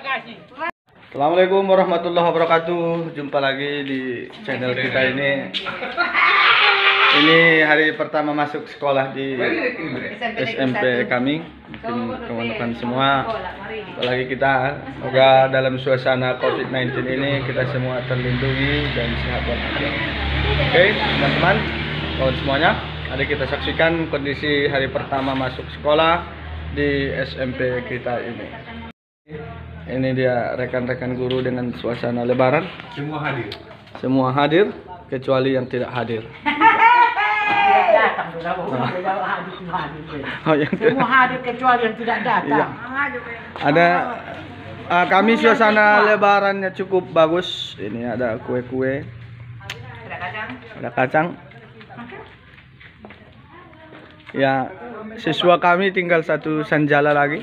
Assalamualaikum warahmatullahi wabarakatuh. Jumpa lagi di channel kita ini. Ini hari pertama masuk sekolah di SMP kami. Mungkin teman-teman semua. Apalagi kita, semoga dalam suasana COVID-19 ini kita semua terlindungi dan sehat walafiat. Oke, teman-teman, kawan semuanya, mari kita saksikan kondisi hari pertama masuk sekolah di SMP kita ini. Ini dia rekan-rekan guru dengan suasana lebaran. Semua hadir. Semua hadir kecuali yang tidak hadir. datang hadir. Oh, yang Semua hadir kecuali yang tidak Iya. datang. Ada ah, kami suasana lebarannya cukup bagus. Ini ada kue-kue. Ada kacang. Ya, siswa kami tinggal satu sanjala lagi.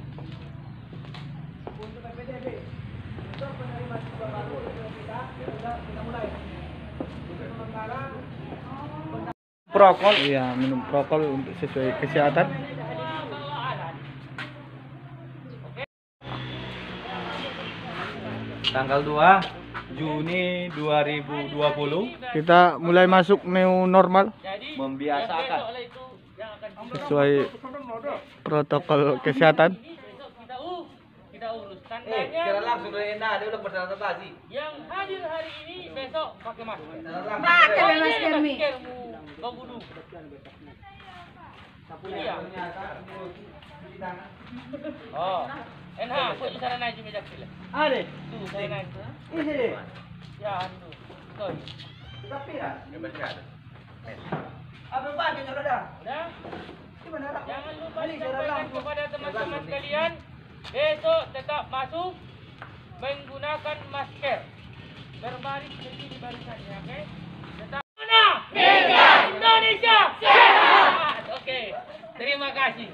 prokol, iya minum prokol untuk sesuai kesehatan. Tanggal 2 Juni 2020 Kita mulai masuk new normal. Membiasakan. Sesuai protokol kesehatan. Eh, tandanya kira langsung dari Enda, dia udah berjalan tadi. yang hadir hari ini besok pakai masker. Pakai masker mi. Maskermu, kau budu. Iya. Oh, enak. Kau di sana naik meja kecil. Ada. Tuh, saya naik. Ini deh. Ya, anu. Tuh. Tapi lah. Apa pakai kalau dah? Udah. Gimana? Jangan lupa disampaikan kepada teman-teman sekalian besok tetap masuk menggunakan masker. Berbaris sendiri di barisannya, oke? Tetap mana? Indonesia sehat. Oke. Terima kasih.